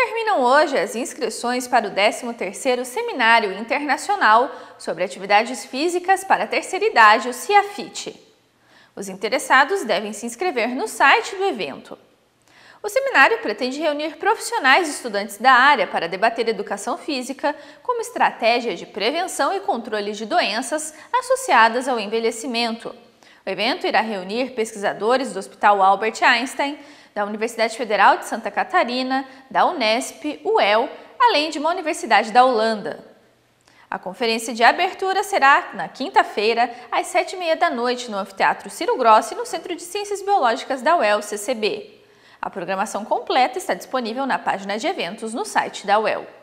Terminam hoje as inscrições para o 13º Seminário Internacional sobre Atividades Físicas para a Terceira Idade, o CIAFIT. Os interessados devem se inscrever no site do evento. O seminário pretende reunir profissionais e estudantes da área para debater educação física como estratégia de prevenção e controle de doenças associadas ao envelhecimento. O evento irá reunir pesquisadores do Hospital Albert Einstein, da Universidade Federal de Santa Catarina, da Unesp, UEL, além de uma universidade da Holanda. A conferência de abertura será na quinta-feira, às sete e meia da noite, no Anfiteatro Ciro Grossi, no Centro de Ciências Biológicas da UEL CCB. A programação completa está disponível na página de eventos no site da UEL.